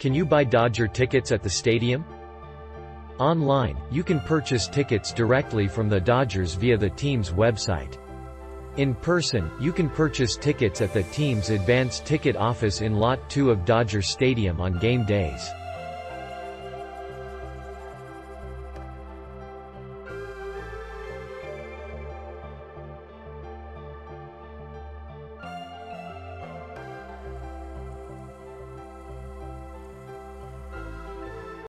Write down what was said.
Can you buy Dodger tickets at the stadium? Online, you can purchase tickets directly from the Dodgers via the team's website. In person, you can purchase tickets at the team's advance ticket office in Lot 2 of Dodger Stadium on game days.